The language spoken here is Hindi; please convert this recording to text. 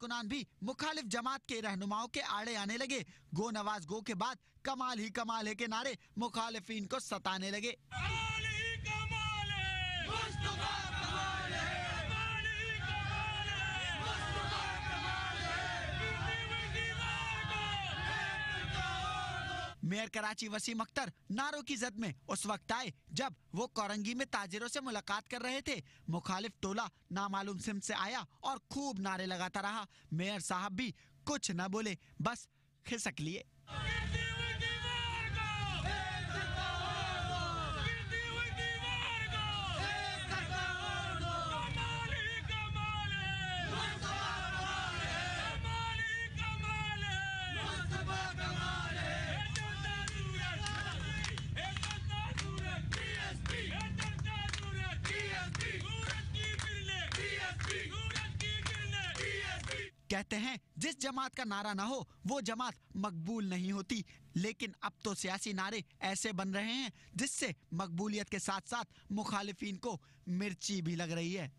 कारकुनान भी मुखालिफ जमात के रहनुमाओं के आड़े आने लगे। गो नवाज़ गो के बाद कमाल ही कमाल है के नारे मुखालिफिन को सताने लगे। मेयर कराची वसीम अख्तर नारों की जद में उस वक्त आए जब वो कोरंगी में ताजिरों से मुलाकात कर रहे थे। मुखालिफ टोला नामालूम सिम से आया और खूब नारे लगाता रहा। मेयर साहब भी कुछ न बोले, बस खिसक लिए। कहते हैं, जिस जमात का नारा ना हो, वो जमात मकबूल नहीं होती। लेकिन अब तो सियासी नारे ऐसे बन रहे हैं, जिससे मकबूलियत के साथ साथ मुखालिफिन को मिर्ची भी लग रही है।